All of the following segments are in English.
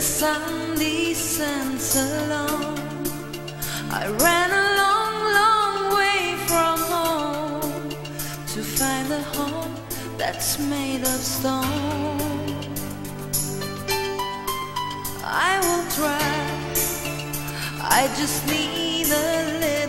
sun descends alone. I ran a long, long way from home to find a home that's made of stone. I will try, I just need a little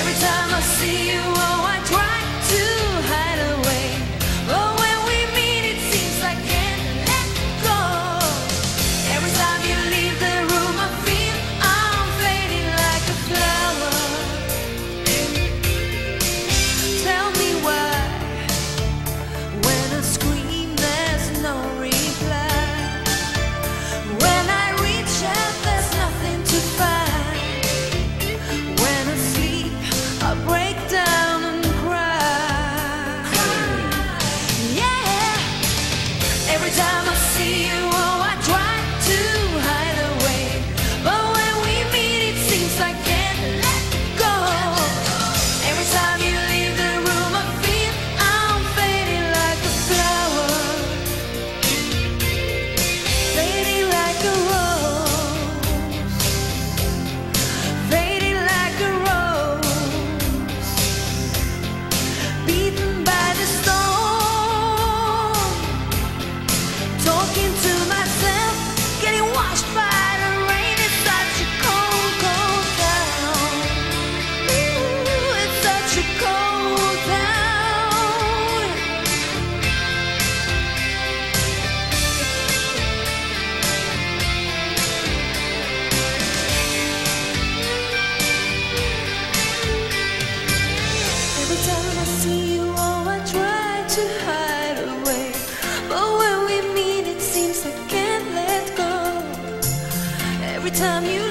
Every time I see you time you